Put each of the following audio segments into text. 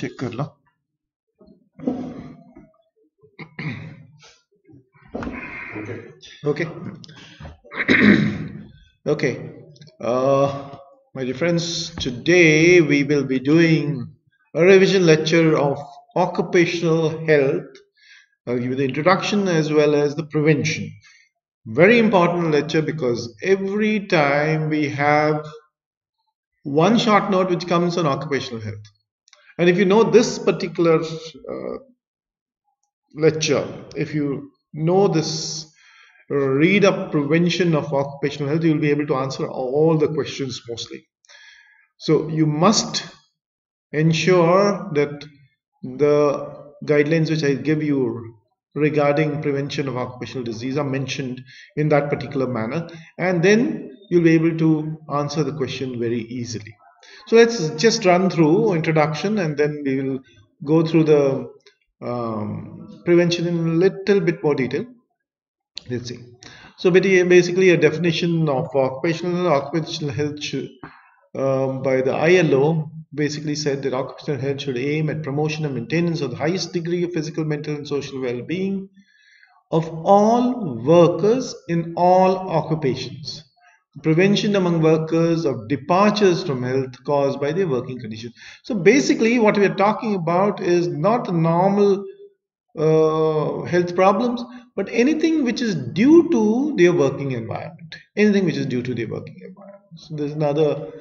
Check कर लो okay okay uh, my dear friends today we will be doing a revision lecture of occupational health i'll give you the introduction as well as the prevention very important lecture because every time we have one short note which comes on occupational health and if you know this particular uh, lecture if you know this read up prevention of occupational health, you'll be able to answer all the questions mostly. So you must ensure that the guidelines which I give you regarding prevention of occupational disease are mentioned in that particular manner and then you'll be able to answer the question very easily. So let's just run through introduction and then we will go through the um, prevention in a little bit more detail. Let's see. So basically a definition of occupational occupational health um, by the ILO basically said that occupational health should aim at promotion and maintenance of the highest degree of physical, mental and social well-being of all workers in all occupations. Prevention among workers of departures from health caused by their working conditions. So basically what we are talking about is not normal uh, health problems, but anything which is due to their working environment. Anything which is due to their working environment. So there's another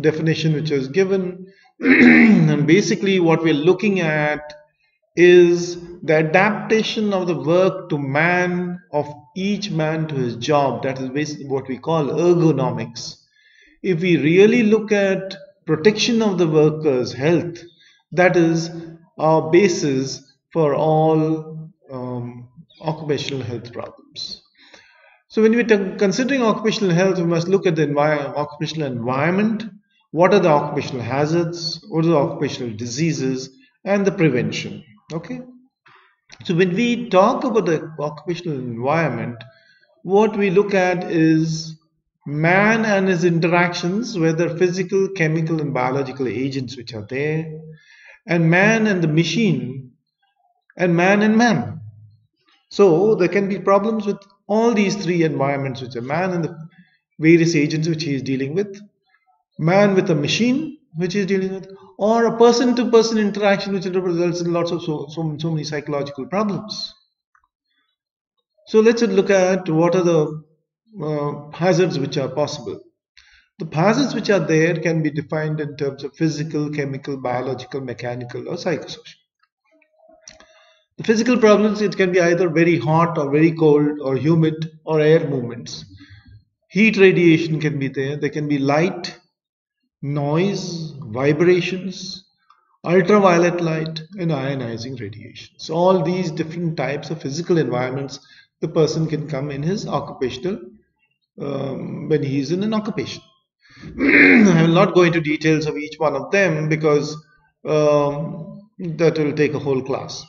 definition which is given, and basically what we're looking at is the adaptation of the work to man of each man to his job. That is basically what we call ergonomics. If we really look at protection of the workers' health, that is our basis for all um, occupational health problems. So when we're considering occupational health, we must look at the occupational environment, what are the occupational hazards, what are the occupational diseases, and the prevention. Okay. So when we talk about the occupational environment, what we look at is man and his interactions, whether physical, chemical, and biological agents which are there, and man and the machine and man and man. So there can be problems with all these three environments, which are man and the various agents which he is dealing with, man with a machine which is dealing with, or a person-to-person -person interaction which results in lots of so, so, so many psychological problems. So let's look at what are the uh, hazards which are possible. The hazards which are there can be defined in terms of physical, chemical, biological, mechanical, or psychosocial. The physical problems, it can be either very hot or very cold or humid or air movements. Heat radiation can be there. There can be light, noise, vibrations, ultraviolet light and ionizing radiation. So all these different types of physical environments the person can come in his occupational um, when he is in an occupation. I will not go into details of each one of them because um, that will take a whole class.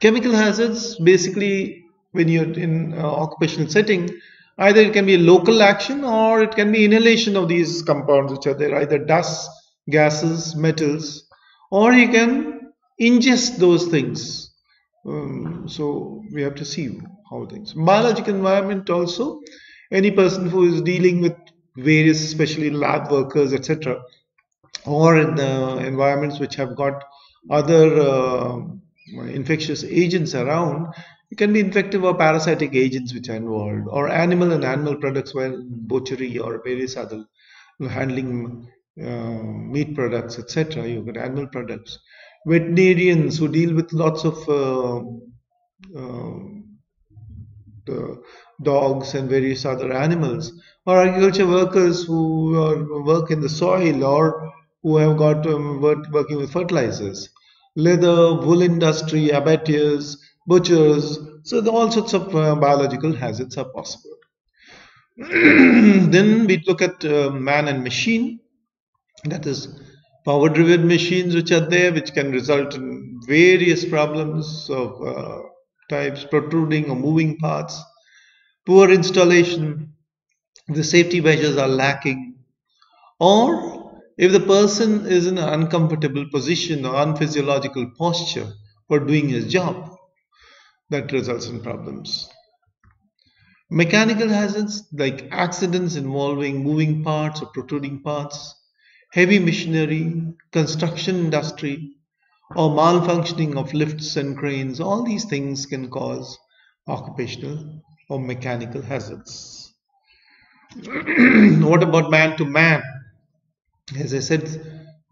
Chemical hazards, basically, when you're in uh, occupational setting, either it can be a local action or it can be inhalation of these compounds which are there, either dust, gases, metals, or you can ingest those things. Um, so we have to see how things. Biological environment also, any person who is dealing with various, especially lab workers, etc., or in uh, environments which have got other uh, infectious agents around, it can be infective or parasitic agents which are involved, or animal and animal products, well, butchery or various other handling uh, meat products, etc. You've got animal products. Veterinarians who deal with lots of uh, uh, dogs and various other animals, or agriculture workers who are, work in the soil or who have got um, work, working with fertilizers leather, wool industry, abattoirs, butchers. So the, all sorts of uh, biological hazards are possible. then we look at uh, man and machine. That is power driven machines which are there which can result in various problems of uh, types protruding or moving parts poor installation the safety measures are lacking or if the person is in an uncomfortable position or unphysiological posture for doing his job that results in problems mechanical hazards like accidents involving moving parts or protruding parts heavy machinery, construction industry, or malfunctioning of lifts and cranes, all these things can cause occupational or mechanical hazards. what about man to man? As I said,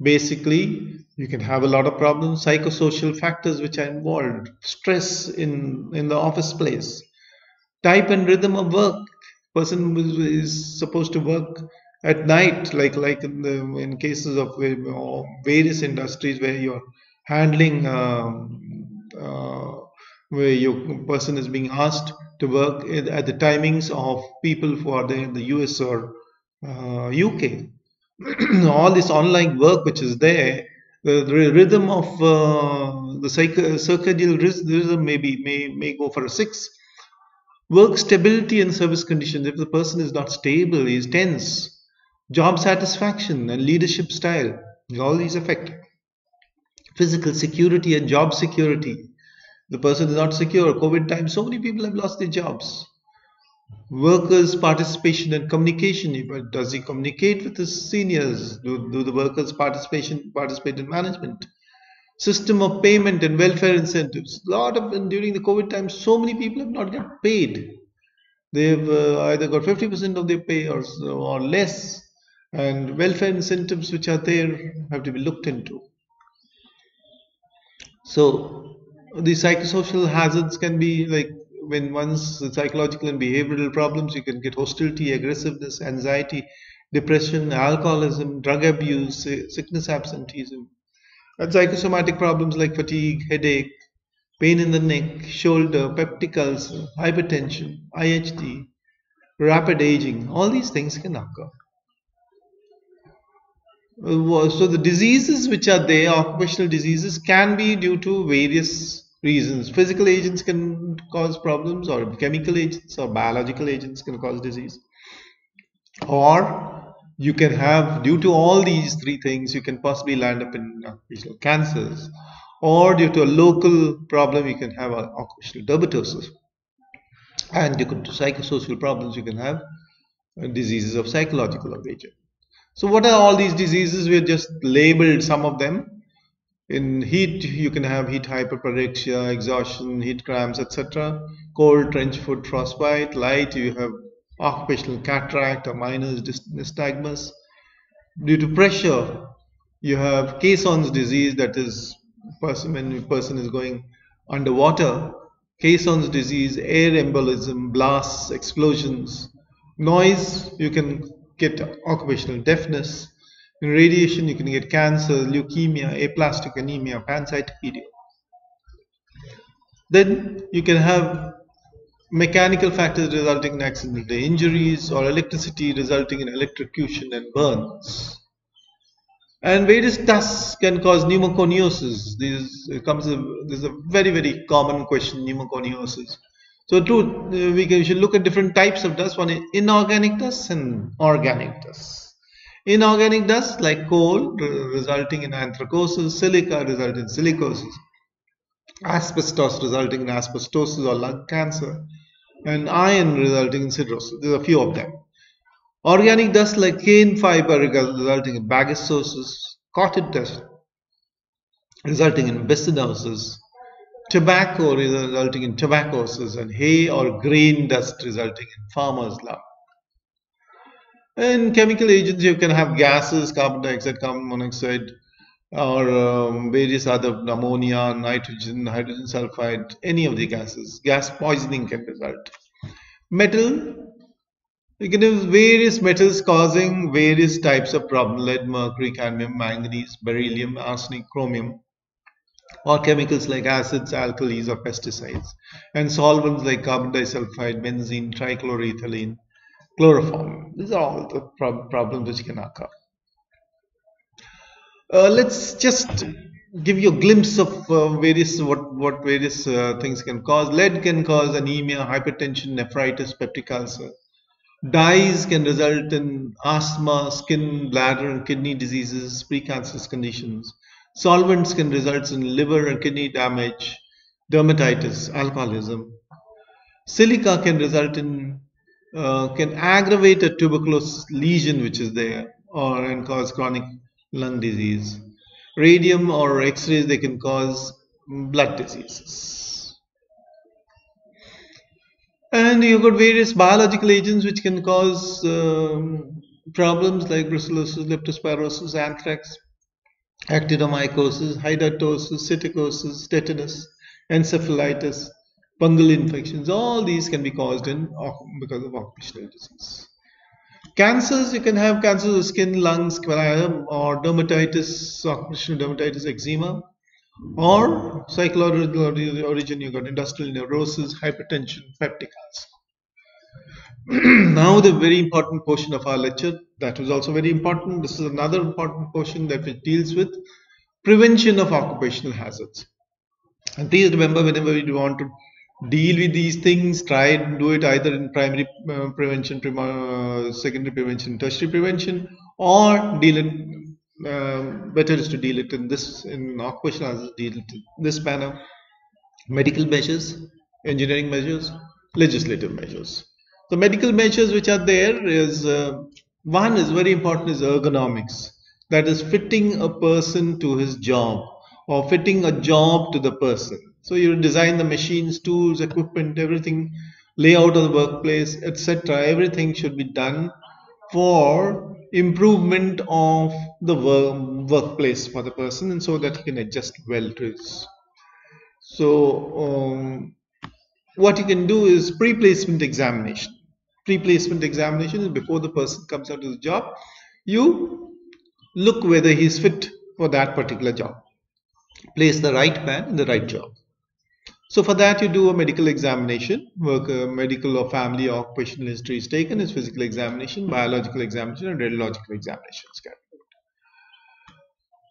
basically, you can have a lot of problems, psychosocial factors which are involved, stress in, in the office place, type and rhythm of work. Person is supposed to work at night like like in the in cases of various industries where you're handling um, uh, where your person is being asked to work at the timings of people who are there in the US or uh, UK. All this online work which is there, the, rhythm of uh, the circadian rhythm maybe may, may go for a six. Work stability and service conditions. If the person is not stable, he is tense, job satisfaction and leadership style all these affect. Physical security and job security. The person is not secure. Covid time so many people have lost their jobs workers participation and communication. Does he communicate with his seniors? Do, do the workers participation participate in management? System of payment and welfare incentives. A lot of during the covid time so many people have not got paid. They've uh, either got 50% of their pay or, or less. And welfare incentives which are there have to be looked into. So the psychosocial hazards can be like when one's psychological and behavioral problems, you can get hostility, aggressiveness, anxiety, depression, alcoholism, drug abuse, sickness, absenteeism, and psychosomatic problems like fatigue, headache, pain in the neck, shoulder, peptic ulcer, hypertension, IHD, rapid aging, all these things can occur. Uh, so the diseases which are there, occupational diseases, can be due to various reasons. Physical agents can cause problems, or chemical agents or biological agents can cause disease. Or you can have, due to all these three things, you can possibly land up in occupational cancers. Or due to a local problem, you can have an occupational dermatosis. And due to psychosocial problems, you can have uh, diseases of psychological nature. So what are all these diseases? We have just labeled some of them. In heat, you can have heat hyperpyrexia, exhaustion, heat cramps, etc. Cold, trench foot, frostbite. Light, you have occupational cataract or miner nystagmus. Due to pressure, you have Caisson's disease, that is person when a person is going underwater. Caisson's disease, air embolism, blasts, explosions. Noise, you can get occupational deafness. In radiation, you can get cancer, leukemia, aplastic anemia, pancytopenia. Then you can have mechanical factors resulting in accidental injuries or electricity resulting in electrocution and burns. And various dusts can cause pneumoconiosis. This comes. This is a very very common question. Pneumoconiosis. So two, uh, we, can, we should look at different types of dust. One is inorganic dust and organic dust. Inorganic dust like coal resulting in anthracosis, silica resulting in silicosis, asbestos resulting in asbestosis or lung cancer, and iron resulting in siderosis. There are a few of them. Organic dust like cane fiber resulting in bagassosis, cotton dust resulting in byssinosis, tobacco resulting in tobaccosis and hay or grain dust resulting in farmer's lung. In chemical agents, you can have gases, carbon dioxide, carbon monoxide, or um, various other ammonia, nitrogen, hydrogen sulfide, any of the gases. Gas poisoning can result. Metal, you can have various metals causing various types of problem, lead, mercury, cadmium, manganese, beryllium, arsenic, chromium or chemicals like acids, alkalis, or pesticides, and solvents like carbon disulfide, benzene, trichloroethylene, chloroform. These are all the prob problems which can occur. uh, let's just give you a glimpse of uh, various what what various uh, things can cause. Lead can cause anemia, hypertension, nephritis, peptic ulcer. Dyes can result in asthma, skin, bladder, and kidney diseases, precancerous conditions. Solvents can result in liver and kidney damage, dermatitis, alcoholism. Silica can result in uh, can aggravate a tuberculosis lesion which is there or and cause chronic lung disease. Radium or X-rays they can cause blood diseases. And you've got various biological agents which can cause um, problems like brucellosis, leptospirosis, anthrax, actinomycosis, hydatidosis, psittacosis, tetanus, encephalitis, fungal infections, all these can be caused in because of occupational disease. Cancers, you can have cancers of skin, lungs, or dermatitis, occupational dermatitis, eczema, or psychological origin, you got industrial neurosis, hypertension, peptic ulcer. now the very important portion of our lecture that was also very important this is another important portion that which deals with prevention of occupational hazards and please remember whenever you want to deal with these things try and do it either in primary uh, prevention uh, secondary prevention tertiary prevention or deal uh, better is to deal it in this in occupational hazards deal it in this manner medical measures engineering measures legislative measures. The medical measures which are there is uh, one is very important is ergonomics. That is fitting a person to his job or fitting a job to the person so you design the machines tools equipment everything layout of the workplace etc everything should be done for improvement of the work, workplace for the person and so that he can adjust well to it. so um, what you can do is pre-placement examination. Pre-placement examination is before the person comes out to the job. You look whether he's fit for that particular job. Place the right man in the right job so for that you do a medical examination work a medical or family or occupational history is taken is physical examination biological examination and radiological examinations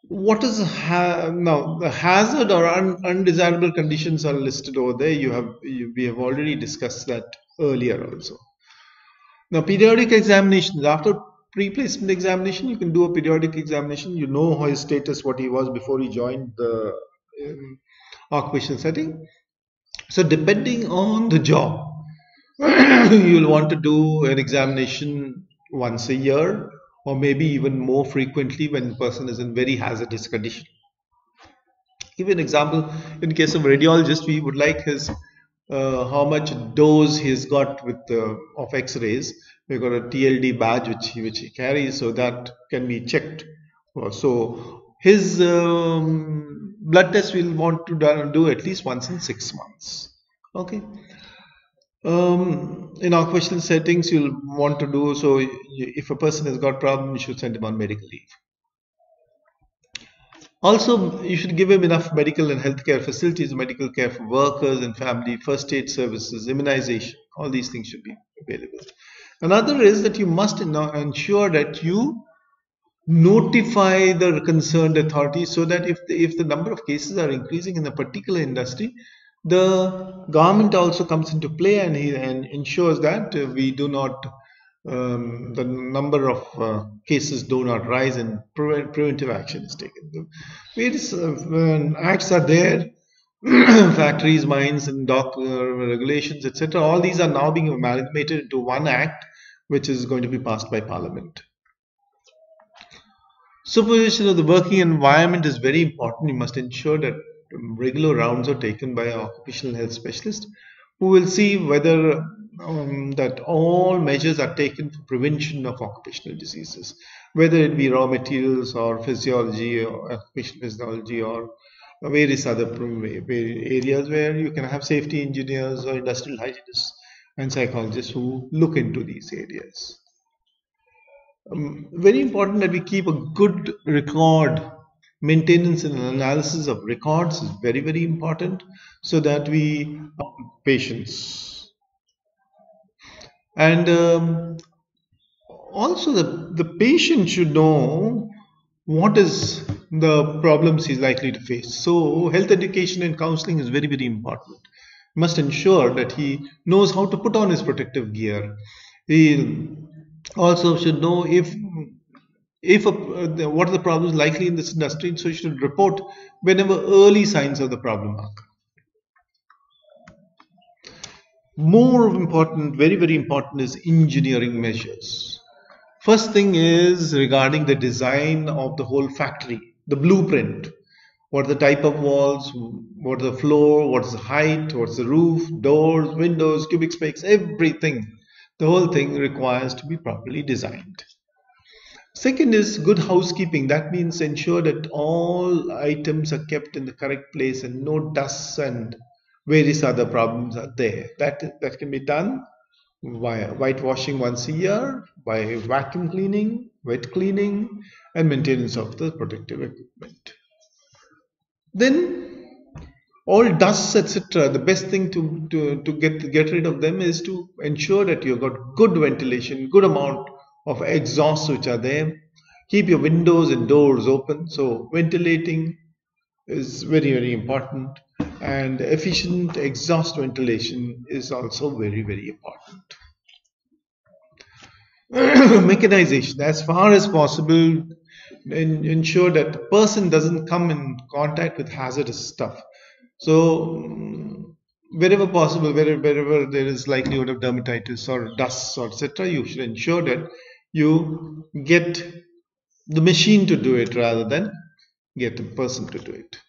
what is now the hazard or un undesirable conditions are listed over there. You have you, we have already discussed that earlier also. Now periodic examinations after pre-placement examination you can do a periodic examination. You know his status what he was before he joined the um, occupational setting so depending on the job you'll want to do an examination once a year or maybe even more frequently when the person is in very hazardous condition. Give an example, in case of a radiologist, we would like his uh, how much dose he's got with uh, of X-rays. We've got a TLD badge which he, which he carries, so that can be checked. So his um, blood test we'll want to do at least once in six months. Okay? Um, in occupational settings you'll want to do so if a person has got problem you should send him on medical leave. Also you should give him enough medical and healthcare facilities medical care for workers and family first aid services immunization all these things should be available. Another is that you must ensure that you notify the concerned authorities so that if the, if the number of cases are increasing in a particular industry the government also comes into play and, he, and ensures that we do not um, the number of uh, cases do not rise and pre preventive action is taken. Various uh, acts are there, factories, mines, and dock uh, regulations, etc. All these are now being amalgamated into one act, which is going to be passed by Parliament. Supervision of the working environment is very important. You must ensure that regular rounds are taken by an occupational health specialist who will see whether um, that all measures are taken for prevention of occupational diseases, whether it be raw materials or physiology or occupational physiology or various other areas where you can have safety engineers or industrial hygienists and psychologists who look into these areas. Um, very important that we keep a good record maintenance and analysis of records is very very important so that we patients and um, also the, the patient should know what is the problems he's likely to face. So health education and counseling is very, very important. must ensure that he knows how to put on his protective gear. He also should know if if a, what are the problems likely in this industry, so he should report whenever early signs of the problem occur. More important, very, very important is engineering measures. First thing is regarding the design of the whole factory, the blueprint. What the type of walls, what the floor, what is the height, what's the roof, doors, windows, cubic space, everything. The whole thing requires to be properly designed. Second is good housekeeping. That means ensure that all items are kept in the correct place and no dust and various other problems are there. That, that can be done by whitewashing once a year, by vacuum cleaning, wet cleaning, and maintenance of the protective equipment. Then all dusts, etc. The best thing to, to, to get, get rid of them is to ensure that you've got good ventilation, good amount of exhausts which are there. Keep your windows and doors open. So ventilating is very, very important and efficient exhaust ventilation is also very very important mechanization as far as possible ensure that the person doesn't come in contact with hazardous stuff so mm, wherever possible wherever, wherever there is likelihood of dermatitis or dust or etc you should ensure that you get the machine to do it rather than get a person to do it.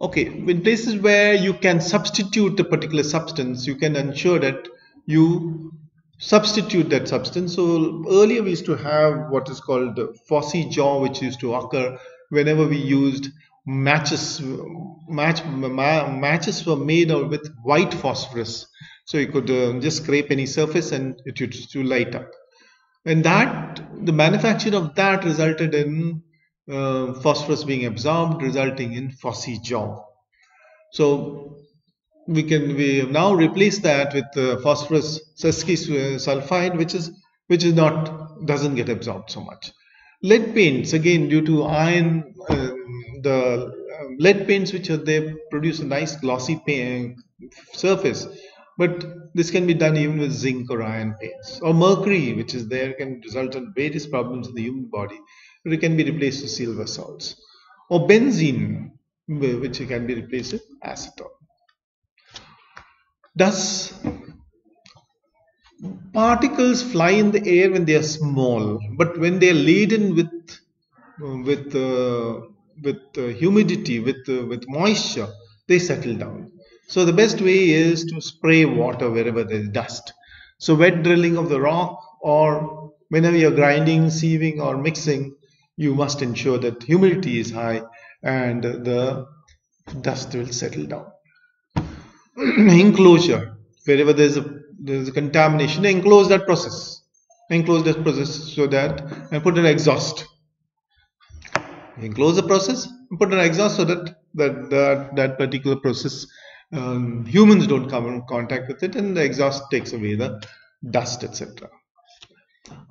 Okay in places where you can substitute a particular substance you can ensure that you substitute that substance. So earlier we used to have what is called phossy jaw which used to occur whenever we used matches match matches were made with white phosphorus so you could uh, just scrape any surface and it would to light up and that the manufacture of that resulted in uh, phosphorus being absorbed resulting in phossy jaw. So we can we now replace that with uh, phosphorus sulfide which is which is not doesn't get absorbed so much. Lead paints again due to iron uh, the um, lead paints which are they produce a nice glossy paint surface. But this can be done even with zinc or iron paints. Or mercury which is there can result in various problems in the human body but it can be replaced with silver salts. Or benzene which can be replaced with acetone. Thus particles fly in the air when they are small but when they are laden with with uh, with uh, humidity with uh, with moisture they settle down. So the best way is to spray water wherever there is dust. So wet drilling of the rock or whenever you're grinding sieving or mixing you must ensure that humidity is high and the dust will settle down. enclosure, wherever there's a there's a contamination, enclose that process. Enclose that process so that and put an exhaust. Enclose the process and put an exhaust so that that that, that particular process um, humans don't come in contact with it and the exhaust takes away the dust etc.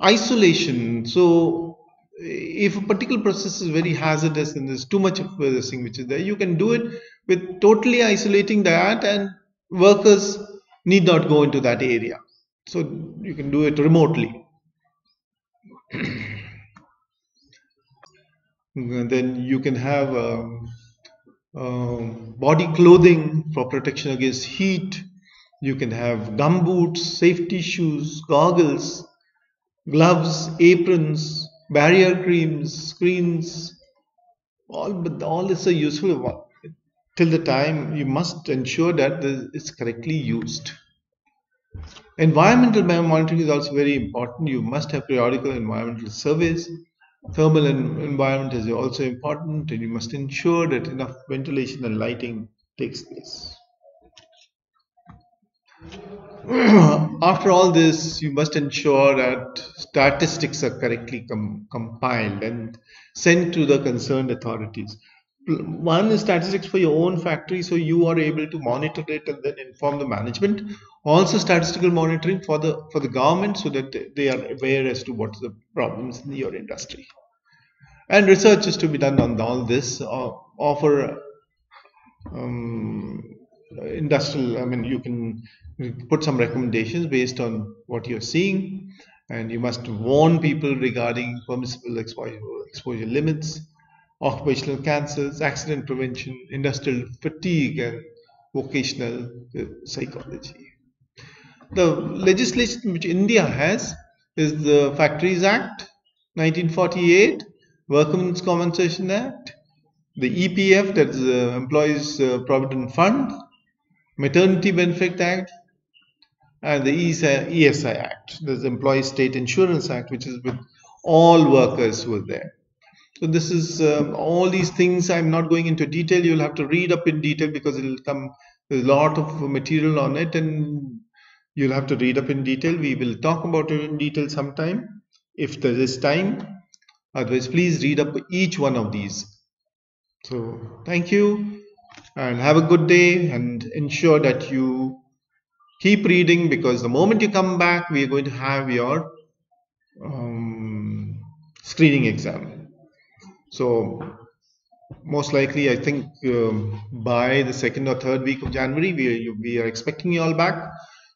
Isolation. So if a particular process is very hazardous and there's too much of this thing which is there, you can do it with totally isolating that and workers need not go into that area. So you can do it remotely. then you can have um, um, body clothing for protection against heat. You can have gum boots, safety shoes, goggles, gloves, aprons, barrier creams, screens, all but all is a useful one. Till the time you must ensure that it's correctly used. Environmental monitoring is also very important. You must have periodical environmental surveys. Thermal environment is also important, and you must ensure that enough ventilation and lighting takes place. after all this, you must ensure that statistics are correctly com compiled and sent to the concerned authorities. One is statistics for your own factory, so you are able to monitor it and then inform the management. Also, statistical monitoring for the for the government, so that they are aware as to what the problems in your industry. and research is to be done on all this uh, offer um, industrial I mean you can put some recommendations based on what you're seeing and you must warn people regarding permissible exposure, exposure limits occupational cancers accident prevention industrial fatigue and vocational uh, psychology the legislation which India has is the Factories Act 1948 Workmen's Compensation Act the EPF, that is the Employees uh, Provident Fund, Maternity Benefit Act, and the ESI Act, there's the Employee State Insurance Act, which is with all workers who are there. So this is um, all these things. I'm not going into detail. You'll have to read up in detail because it'll come. A lot of material on it, and you'll have to read up in detail. We will talk about it in detail sometime if there is time. Otherwise, please read up each one of these. So thank you and have a good day and ensure that you keep reading because the moment you come back we are going to have your um, screening exam. So most likely I think um, by the second or third week of January we, we are expecting you all back.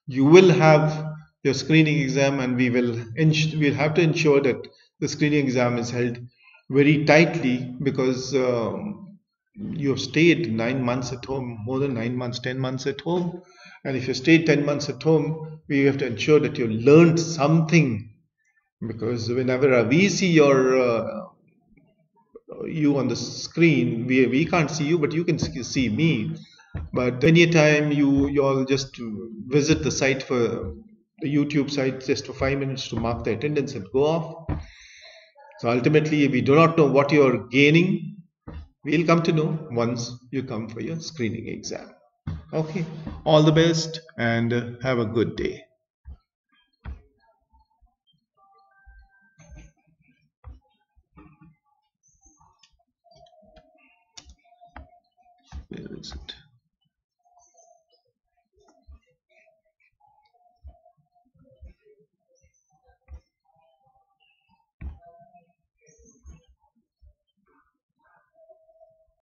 You will have your screening exam and we will we'll have to ensure that the screening exam is held very tightly because um, you have stayed nine months at home, more than nine months, ten months at home. And if you stayed 10 months at home, we have to ensure that you learned something. Because whenever we see your uh, you on the screen, we, we can't see you, but you can see me. But anytime you you all just visit the site for the YouTube site just for five minutes to mark the attendance and go off. So ultimately, we do not know what you are gaining. We'll come to know once you come for your screening exam. Okay, all the best and have a good day. Is it?